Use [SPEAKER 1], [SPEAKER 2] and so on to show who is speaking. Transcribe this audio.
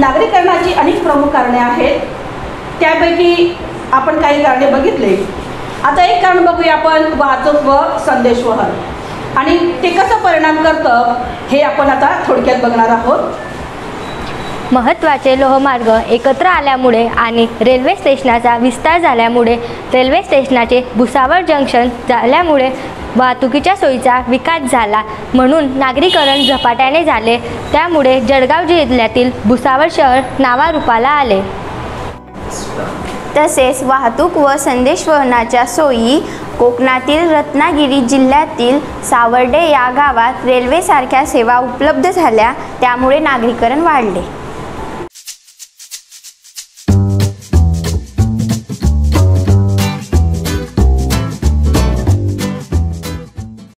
[SPEAKER 1] नागरीकरणाची अनेक प्रमुख कारणे आहेत. त्यापैकी आपण काही कारणे बघितले. आता एक कारण बघूया आपण वाहतूक व संदेशवहन आणि ते कसं परिणाम करतं हे आपण आता थोडक्यात बघणार आहोत.
[SPEAKER 2] महत्त्वाचे लोहमार्ग एकत्र आल्यामुळे आणि रेल्वे स्टेशनाचा विस्तार झाल्यामुळे रेल्वे स्टेशनाचे भुसावळ जंक्शन झाल्यामुळे वाहतुकीच्या सोयीचा विकास झाला म्हणून नागरीकरण झपाट्याने झाले. त्यामुळे जळगाव जिल्ह्यातील भुसावळ शहर नावारूपाला आले.
[SPEAKER 3] तसेच वाहतूक व संदेशवहनाच्या सोयी कोकणातील रत्नागिरी जिल्ह्यातील सावर्डे या गावात रेल्वेसारख्या सेवा उपलब्ध झाल्या. त्यामुळे नागरीकरण वाढले.